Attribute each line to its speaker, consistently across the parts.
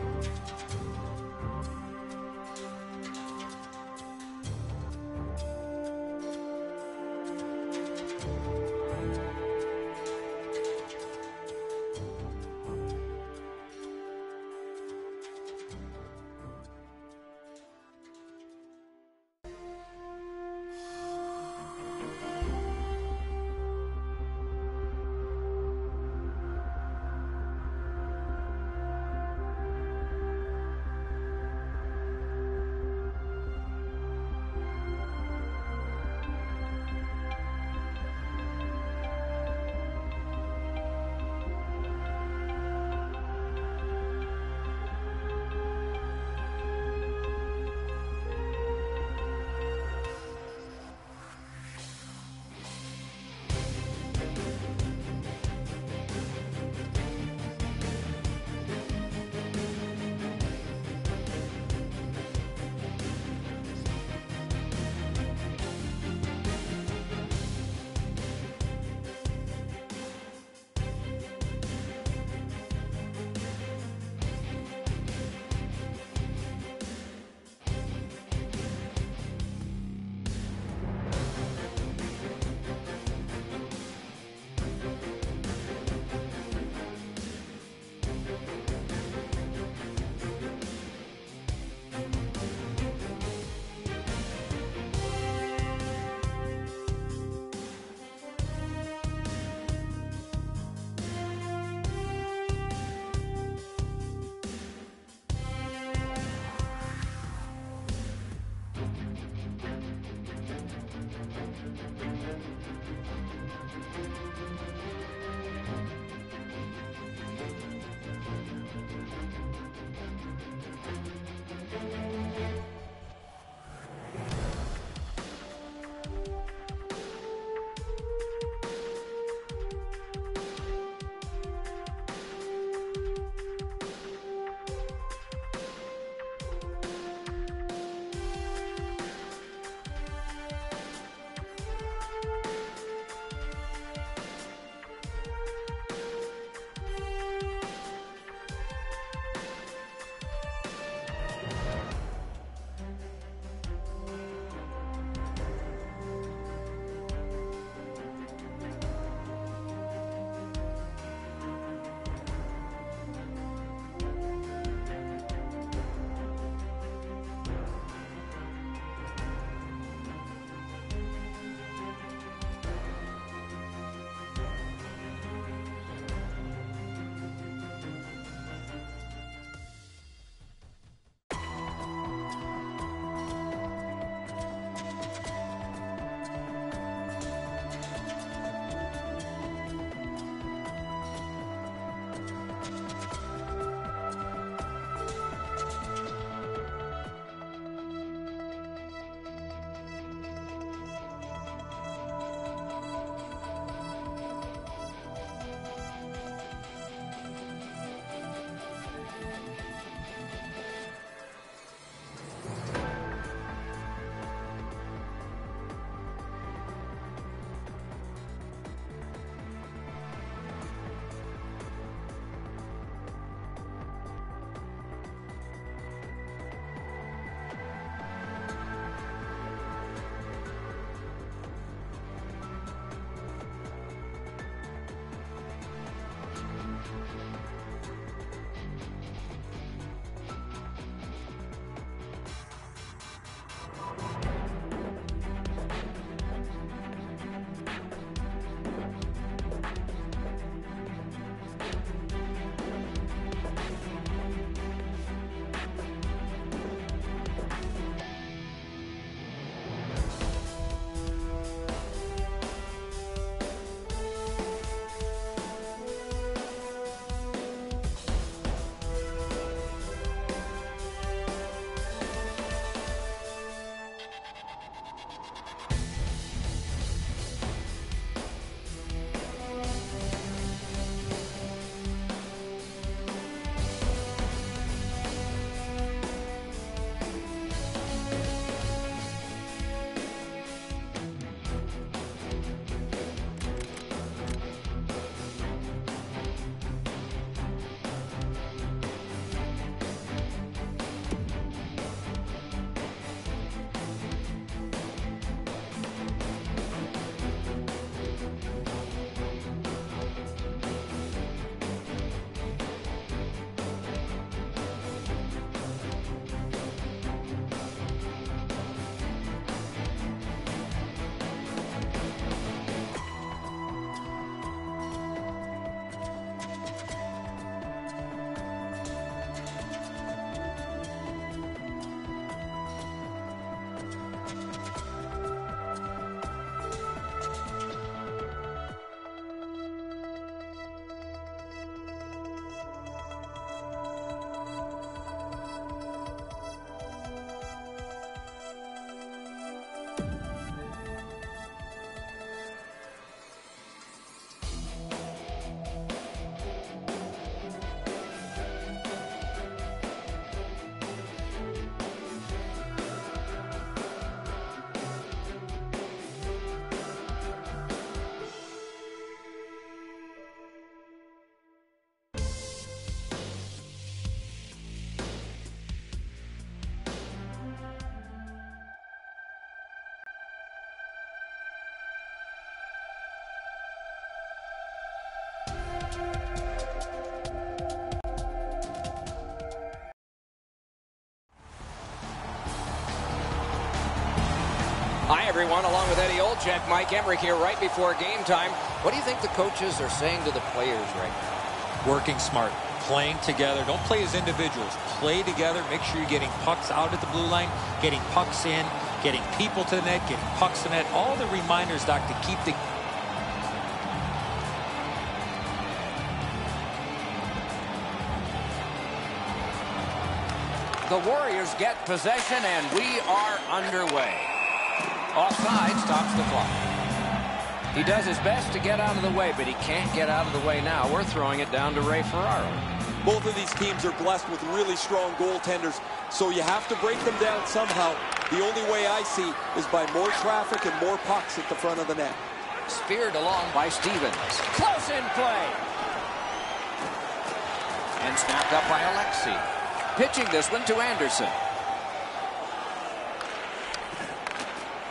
Speaker 1: うん。Hi, everyone. Along with Eddie Olczyk, Mike Emrick here right before game time. What do you think the coaches are saying to the players right now?
Speaker 2: Working smart, playing together. Don't play as individuals. Play together. Make sure you're getting pucks out at the blue line, getting pucks in, getting people to the net, getting pucks to the net. All the reminders, Doc, to keep the
Speaker 1: The Warriors get possession, and we are underway. Offside stops the clock. He does his best to get out of the way, but he can't get out of the way now. We're throwing it down to Ray Ferraro.
Speaker 3: Both of these teams are blessed with really strong goaltenders, so you have to break them down somehow. The only way I see is by more traffic and more pucks at the front of the net.
Speaker 1: Speared along by Stevens. Close in play. And snapped up by Alexi. Pitching this one to Anderson.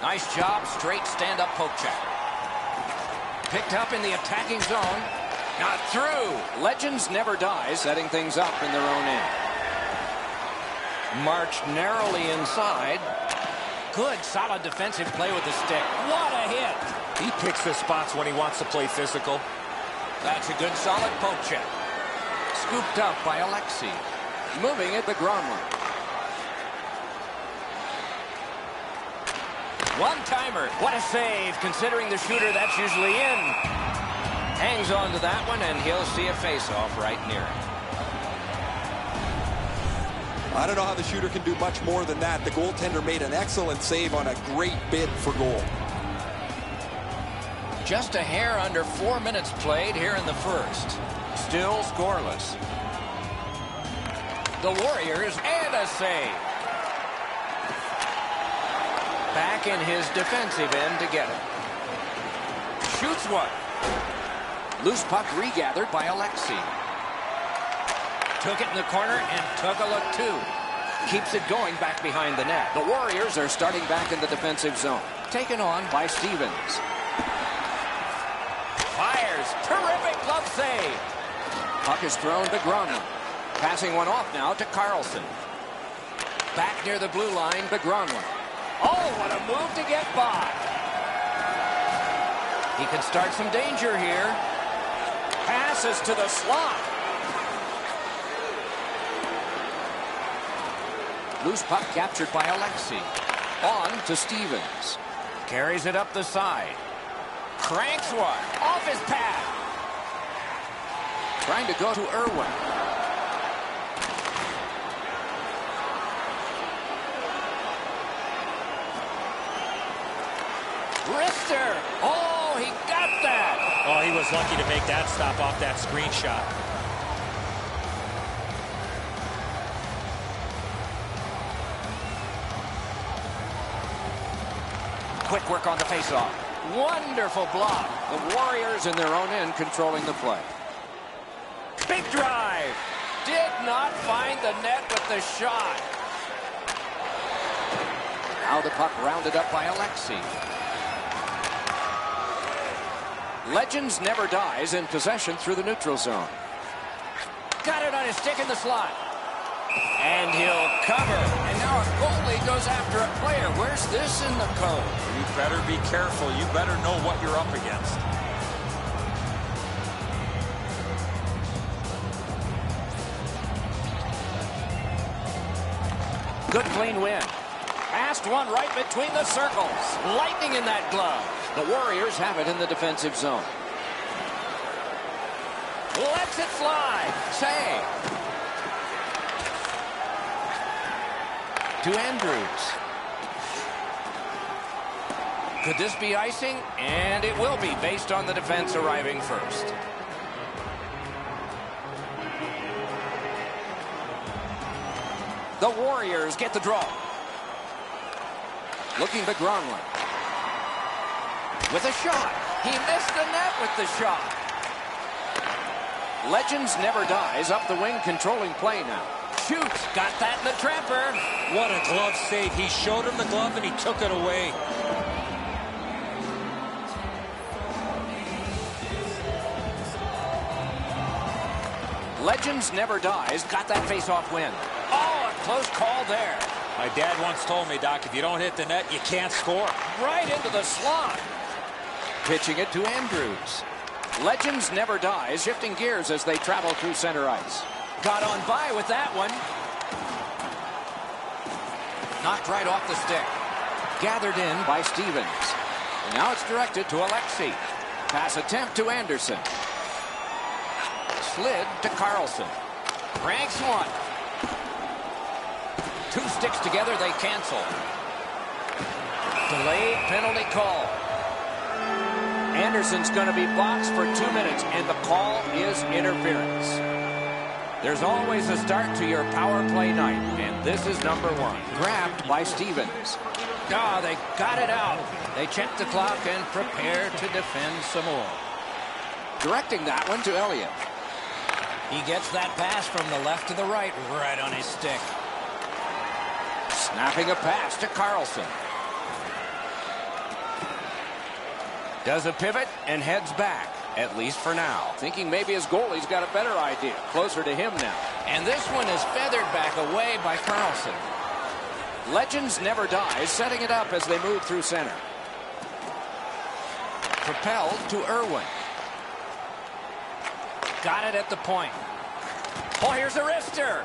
Speaker 1: Nice job, straight stand-up poke check. Picked up in the attacking zone. Not through. Legends never die, setting things up in their own end. Marched narrowly inside. Good, solid defensive play with the stick. What a hit.
Speaker 4: He picks the spots when he wants to play physical.
Speaker 1: That's a good, solid poke check. Scooped up by Alexi. Moving at the Gronlund. One-timer. What a save, considering the shooter that's usually in. Hangs on to that one, and he'll see a face-off right near him.
Speaker 3: I don't know how the shooter can do much more than that. The goaltender made an excellent save on a great bid for goal.
Speaker 1: Just a hair under four minutes played here in the first. Still scoreless. The Warriors and a save. Back in his defensive end to get it. Shoots one. Loose puck regathered by Alexi. Took it in the corner and took a look too. Keeps it going back behind the net. The Warriors are starting back in the defensive zone. Taken on by Stevens. Fires. Terrific glove save. Puck is thrown to Gronlund. Passing one off now to Carlson. Back near the blue line to Gronlund. Oh, what a move to get by. He can start some danger here. Passes to the slot. Loose puck captured by Alexi. On to Stevens. Carries it up the side. Cranks one. Off his pad. Trying to go to Irwin. Wrister. Oh, he got that.
Speaker 2: Oh, he was lucky to make that stop off that screenshot.
Speaker 1: Quick work on the faceoff. Wonderful block. The Warriors in their own end controlling the play. Big drive. Did not find the net with the shot. Now the puck rounded up by Alexi. Legends never dies in possession through the neutral zone. Got it on his stick in the slot. And he'll cover. And now a goalie goes after a player. Where's this in the code?
Speaker 4: You better be careful. You better know what you're up against.
Speaker 1: Good clean win. Passed one right between the circles. Lightning in that glove. The Warriors have it in the defensive zone. Lets it fly. Save. To Andrews. Could this be icing? And it will be based on the defense arriving first. The Warriors get the draw. Looking to Gronlund. With a shot. He missed the net with the shot. Legends never dies. Up the wing, controlling play now. Shoots. Got that in the trapper.
Speaker 2: What a glove save. He showed him the glove and he took it away.
Speaker 1: Legends never dies. Got that face-off win. Oh, a close call there.
Speaker 4: My dad once told me, Doc, if you don't hit the net, you can't score.
Speaker 1: Right into the slot. Pitching it to Andrews. Legends never die, shifting gears as they travel through center ice. Got on by with that one. Knocked right off the stick. Gathered in by Stevens. And now it's directed to Alexi. Pass attempt to Anderson. Slid to Carlson. Ranks one. Two sticks together, they cancel. Delayed penalty call. Anderson's going to be boxed for two minutes, and the call is interference. There's always a start to your power play night, and this is number one. Grabbed by Stevens. Ah, oh, they got it out. They check the clock and prepare to defend some more. Directing that one to Elliott. He gets that pass from the left to the right, right on his stick. Snapping a pass to Carlson. Does a pivot and heads back, at least for now. Thinking maybe his goalie's got a better idea. Closer to him now. And this one is feathered back away by Carlson. Legends never die, setting it up as they move through center. Propelled to Irwin. Got it at the point. Oh, here's a wrister.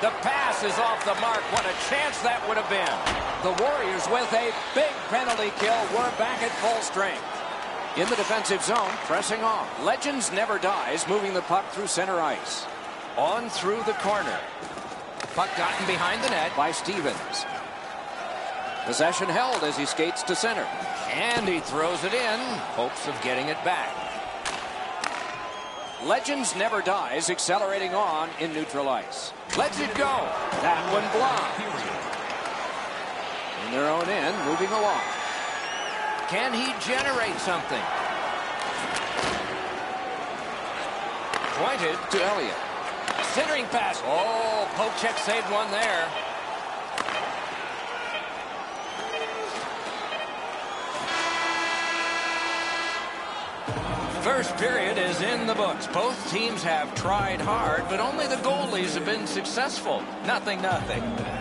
Speaker 1: The pass is off the mark. What a chance that would have been. The Warriors with a big penalty kill. We're back at full strength. In the defensive zone, pressing on. Legends never dies, moving the puck through center ice. On through the corner. Puck gotten behind the net by Stevens. Possession held as he skates to center. And he throws it in, hopes of getting it back. Legends never dies, accelerating on in neutral ice. Let's it go. That one blocked. Their own end, moving along. Can he generate something? Pointed to Elliott. Centering pass. Oh, poke check saved one there. First period is in the books. Both teams have tried hard, but only the goalies have been successful. Nothing, nothing.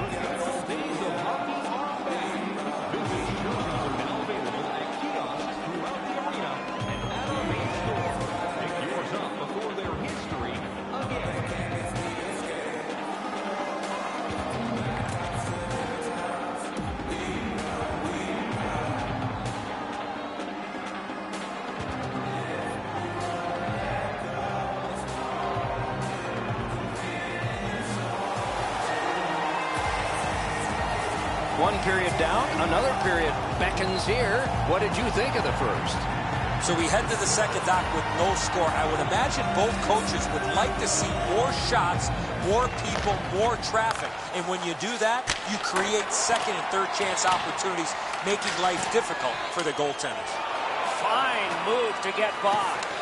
Speaker 1: One period down, another period beckons here. What did you think of the first?
Speaker 4: So we head to the second Doc with no score. I would imagine both coaches would like to see more shots, more people, more traffic. And when you do that, you create second and third chance opportunities, making life difficult for the goaltenders.
Speaker 1: Fine move to get by.